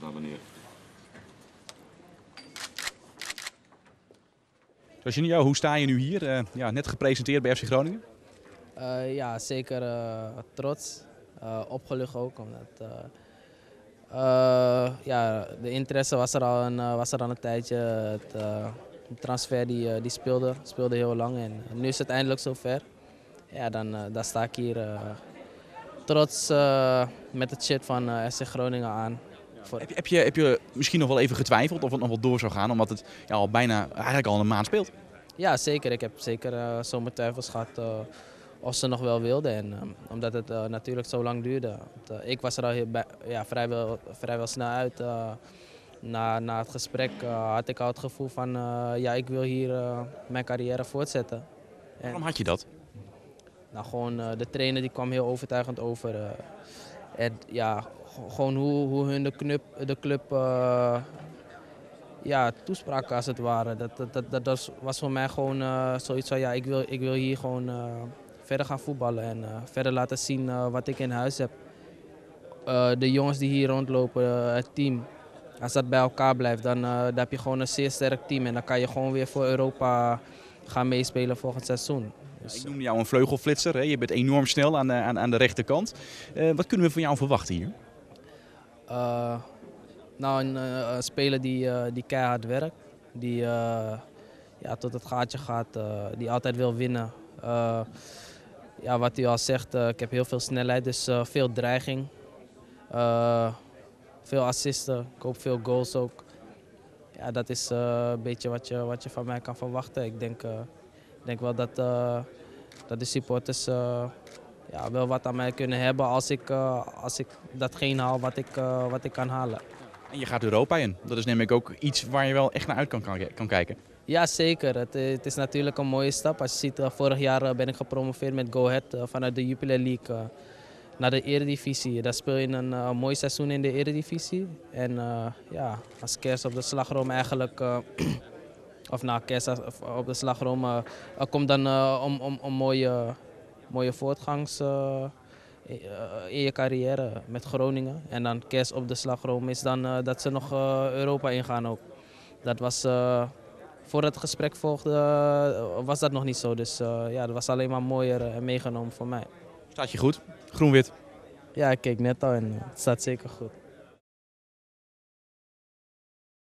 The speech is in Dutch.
dan wanneer? Jorginho, hoe sta je nu hier? Eh, ja, net gepresenteerd bij FC Groningen. Uh, ja, zeker uh, trots. Uh, opgelucht ook, omdat ja, de interesse was er al een, was er al een tijdje. Het, de transfer die, die speelde, speelde heel lang en nu is het eindelijk zover. Ja, dan, dan sta ik hier trots met het shit van FC Groningen aan. Heb, heb, je, heb je misschien nog wel even getwijfeld of het nog wel door zou gaan, omdat het ja, al bijna eigenlijk al een maand speelt? Ja, zeker. Ik heb zeker uh, zo mijn twijfels gehad uh, of ze nog wel wilden. En, um, omdat het uh, natuurlijk zo lang duurde. Want, ik was er al bij, ja, vrijwel, vrijwel snel uit. na, na het gesprek had ik al het gevoel van ja, ik wil hier mijn carrière voortzetten. En, Waarom had je dat? Nou, gewoon de trainer die kwam heel overtuigend over. en ja, gewoon hoe, hoe hun de club, de club ja, toespraken als het ware. Dat, dat, dat, dat was voor mij gewoon uh, zoiets van ja, ik wil, ik wil hier gewoon uh, verder gaan voetballen en verder laten zien wat ik in huis heb. de jongens die hier rondlopen, het team, als dat bij elkaar blijft, dan, dan heb je gewoon een zeer sterk team en dan kan je gewoon weer voor Europa gaan meespelen volgend seizoen. Dus, ik noem jou een vleugelflitser, hè? je bent enorm snel aan aan, aan de rechterkant. wat kunnen we van jou verwachten hier? Nou, een, uh, speler die, uh, die keihard werkt, die ja, tot het gaatje gaat, die altijd wil winnen. ja, wat u al zegt, ik heb heel veel snelheid, dus veel dreiging. veel assisten, ik hoop veel goals ook. Ja, dat is een beetje wat je, wat je van mij kan verwachten. Ik denk, denk wel dat, dat de supporters ja, wel wat aan mij kunnen hebben als ik, als ik datgene haal wat ik, wat ik kan halen. En je gaat Europa in. Dat is ik ook iets waar je wel echt naar uit kan, kan kijken. Ja, zeker. Het, het, is natuurlijk een mooie stap. Als je ziet, vorig jaar ben ik gepromoveerd met Go Ahead vanuit de Jupiler League naar de Eredivisie. Daar speel je een mooi seizoen in de Eredivisie. En ja, als kerst op de slagroom eigenlijk... of na kerst op de slagroom komt dan om, om, om mooie, mooie voortgangs eh, in je carrière met Groningen. En dan kerst op de slagroom is dan uh, dat ze nog uh, Europa ingaan ook. Dat was, voor het gesprek volgde, was dat nog niet zo. Dus ja, dat was alleen maar mooier en meegenomen voor mij. Staat je goed? Groen-wit? Ja, ik keek net al en het staat zeker goed.